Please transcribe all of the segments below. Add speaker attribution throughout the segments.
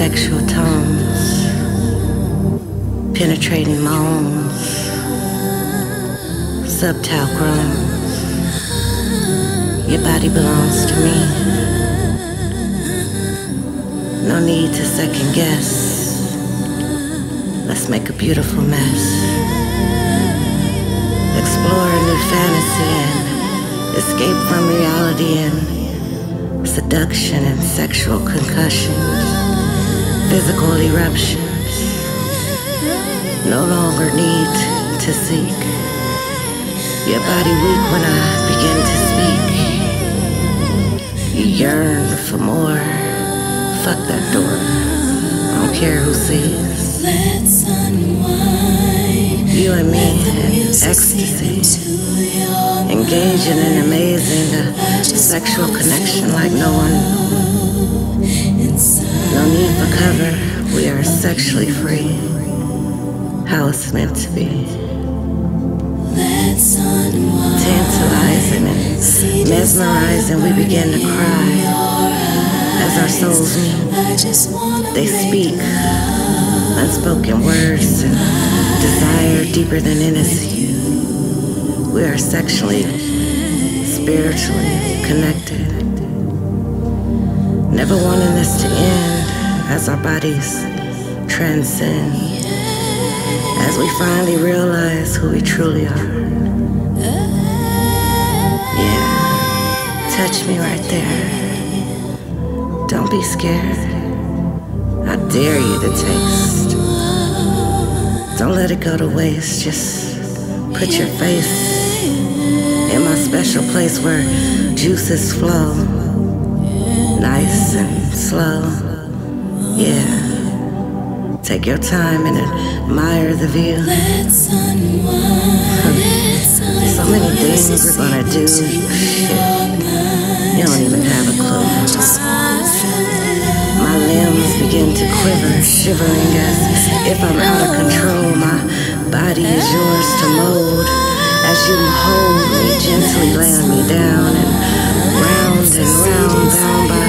Speaker 1: sexual tones, penetrating moans, subtile groans. Your body belongs to me. No need to second guess. Let's make a beautiful mess. Explore a new fantasy and escape from reality and seduction and sexual concussions physical eruptions. No longer need to seek. Your body weak when I begin to speak. You yearn for more. Fuck that door. I don't care who sees.
Speaker 2: Let's unwind.
Speaker 1: You and me in ecstasy.
Speaker 2: seep into your
Speaker 1: Engaging in amazing uh, sexual connection like no one. No need for cover. We are sexually free. How it's meant to be. Tantalizing and mesmerizing, we begin to cry as our souls meet.
Speaker 2: I just wanna
Speaker 1: They speak unspoken words and desire deeper than intimacy. We are sexually, spiritually connected. Never wanting this to end as our bodies transcend. As we finally realize who we truly are. Yeah, touch me right there. Don't be scared. I dare you to taste. Don't let it go to waste. Just put your face in my special place where juices flow. Nice and slow. Yeah. Take your time and admire the view.
Speaker 2: Let's unwind. Let's
Speaker 1: So many things we're gonna do. You don't even have a clue. My limbs begin to quiver, shivering as if I'm out of control. My body is yours to mold as you hold me, gently laying me down and round and round, bound by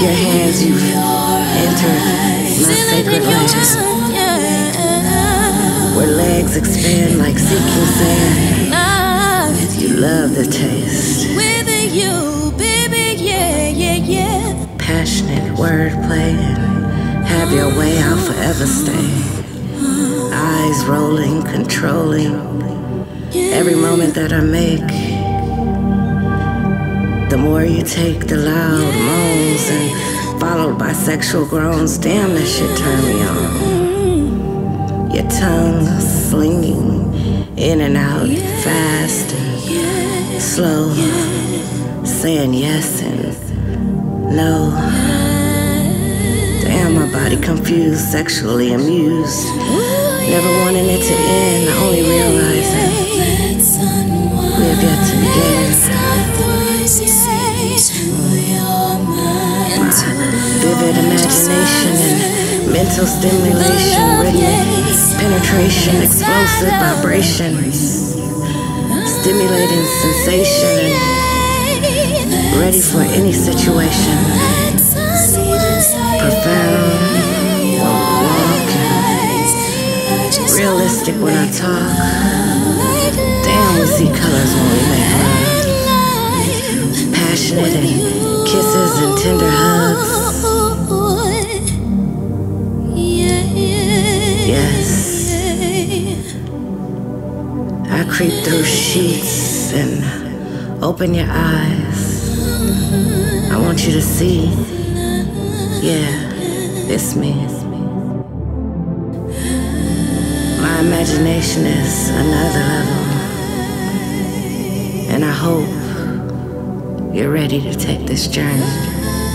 Speaker 1: your hands. You've entered my sacred land where legs expand like seeking sand. You love the taste.
Speaker 2: With you, baby, yeah, yeah, yeah.
Speaker 1: passionate wordplay and have your way, I'll forever stay. Eyes rolling, controlling every moment that I make. The more you take, the loud moans and followed by sexual groans. Damn, that shit turn me on. Your tongue slinging in and out, fast and slow, saying yes and no. Damn, my body confused, sexually amused. Never wanting it to end, imagination and mental stimulation, rhythmic penetration, explosive vibrations, stimulating sensation, and ready for any situation. Profound, walk, realistic when I talk. Damn, we see colors when we make love. Passionate and kisses and tender hugs. Creep through sheets and open your eyes. I want you to see. Yeah, it's me. My imagination is another level. And I hope you're ready to take this journey.